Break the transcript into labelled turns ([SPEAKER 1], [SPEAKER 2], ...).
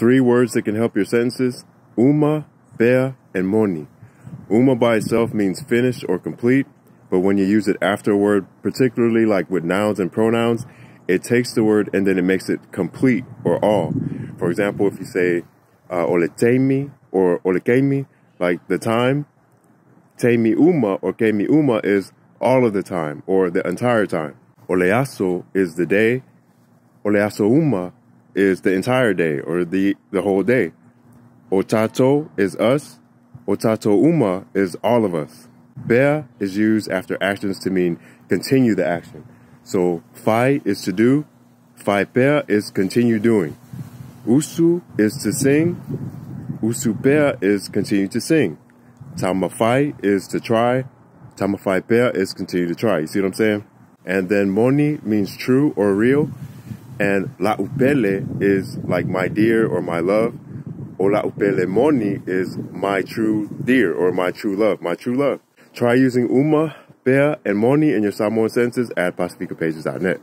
[SPEAKER 1] Three words that can help your sentences uma, pea, and moni. Uma by itself means finished or complete, but when you use it after a word, particularly like with nouns and pronouns, it takes the word and then it makes it complete or all. For example, if you say uh, oletemi or ole olekemi, like the time, temi uma or kemi uma is all of the time or the entire time. Oleaso is the day. Oleaso uma is the entire day or the, the whole day. Otato is us. Otato uma is all of us. Pea is used after actions to mean continue the action. So fai is to do. Fai pea is continue doing. Usu is to sing. Usu pea is continue to sing. Tamafai is to try. Tamafai pea is continue to try. You see what I'm saying? And then moni means true or real. And la upele is like my dear or my love. Or la upele moni is my true dear or my true love, my true love. Try using uma, pea, and moni in your Samoan sentences at pacificapages.net.